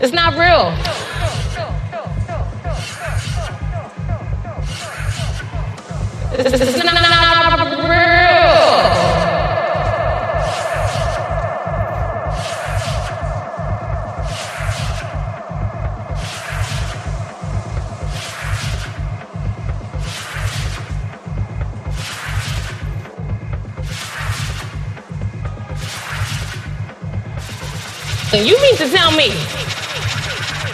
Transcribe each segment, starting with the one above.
It's not real. It's not real. You mean to tell me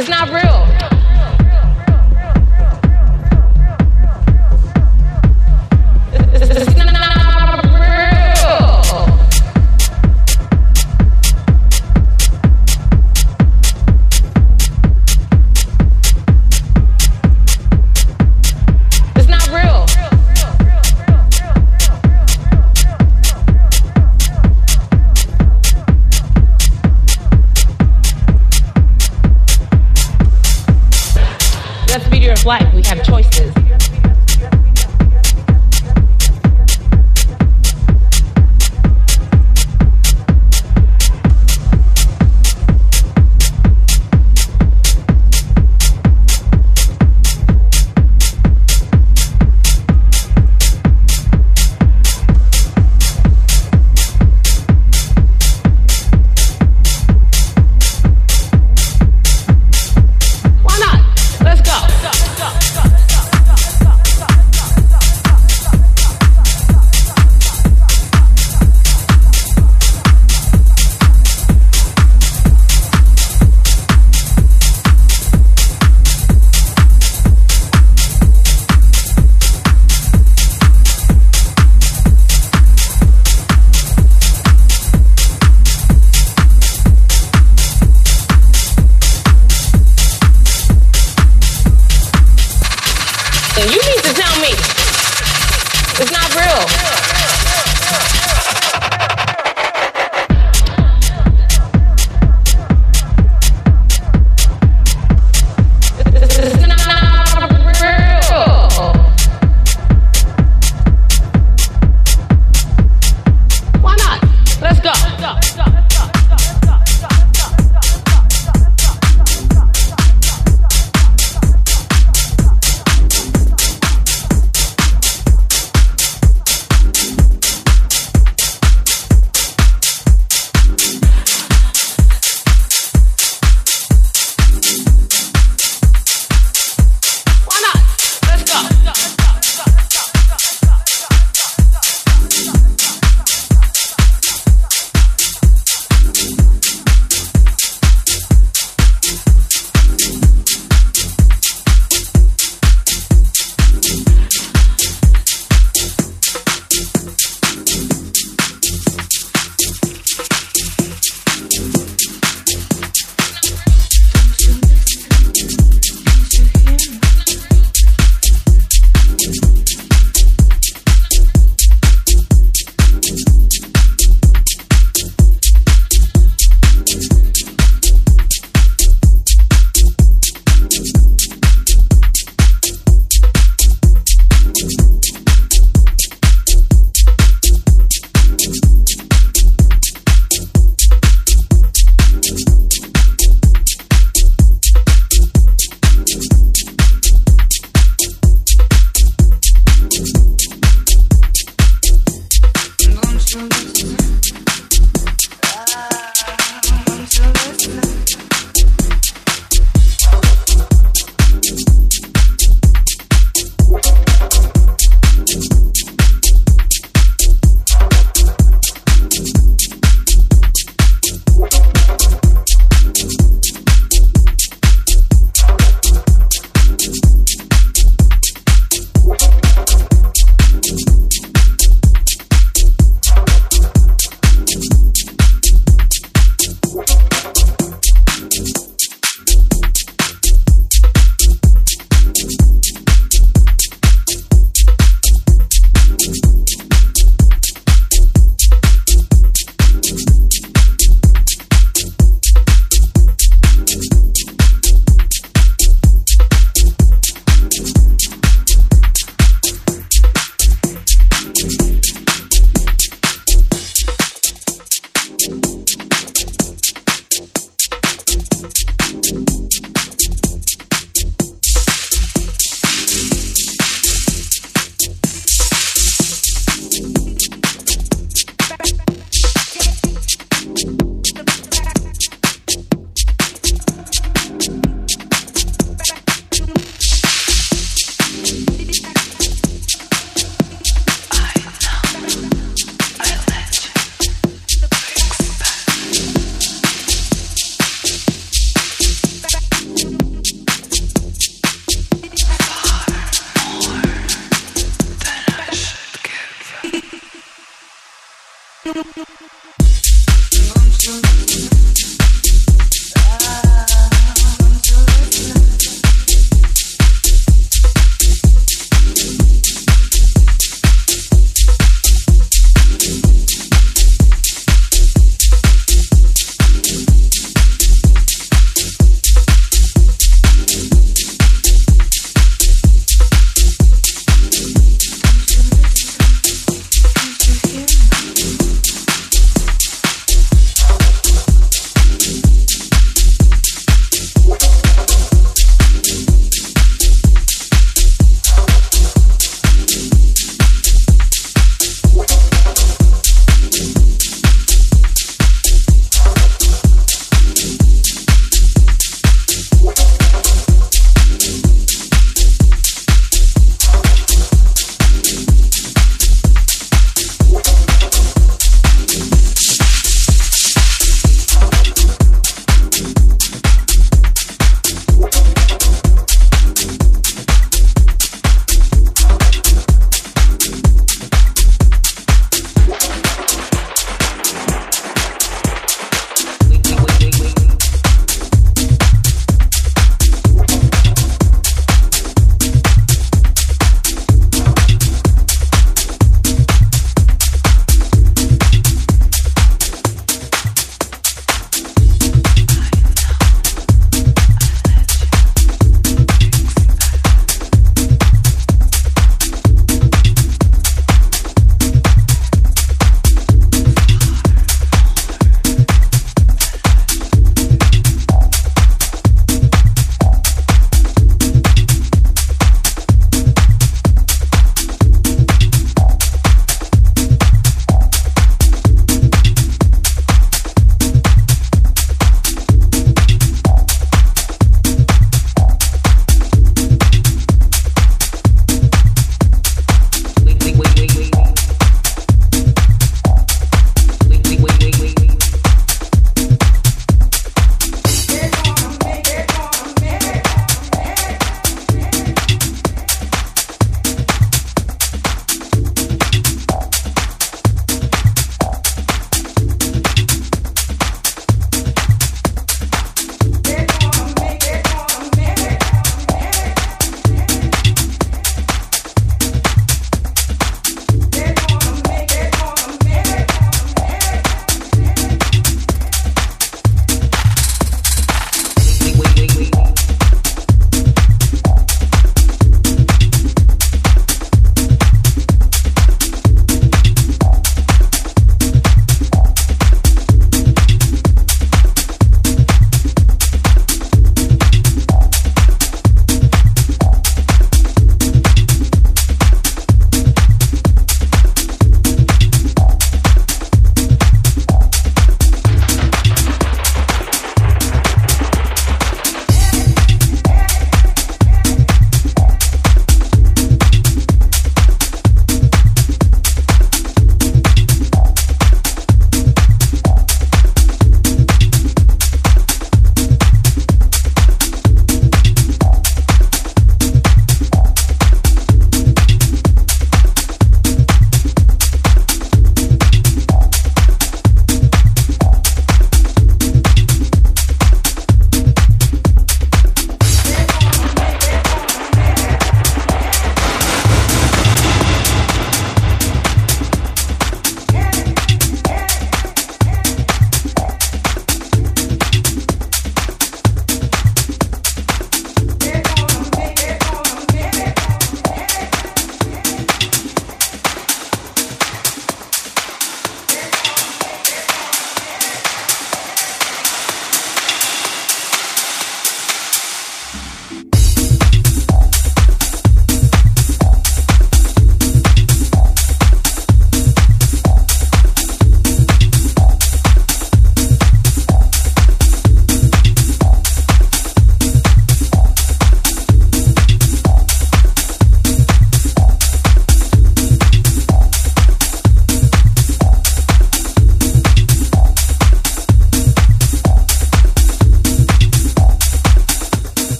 it's not real? something, you need to tell me. It's not real.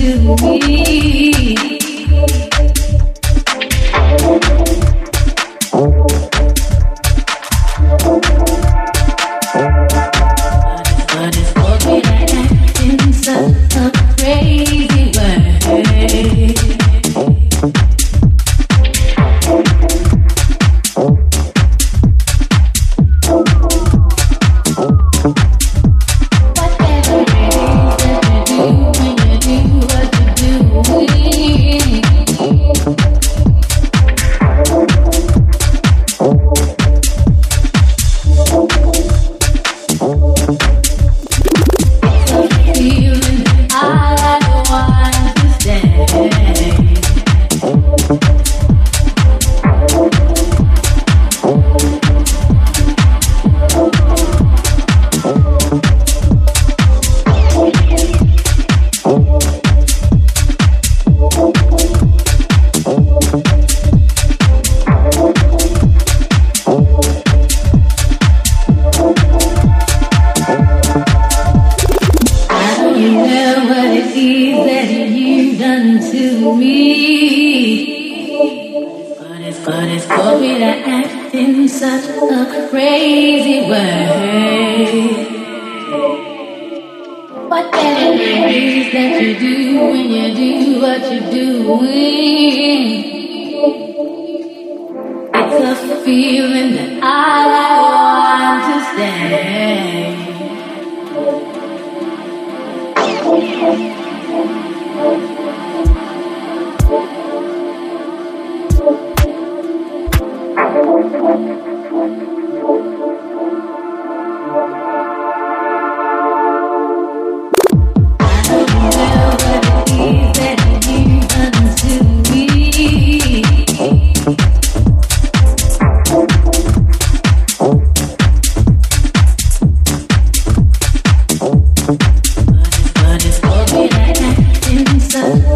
to me. Oh.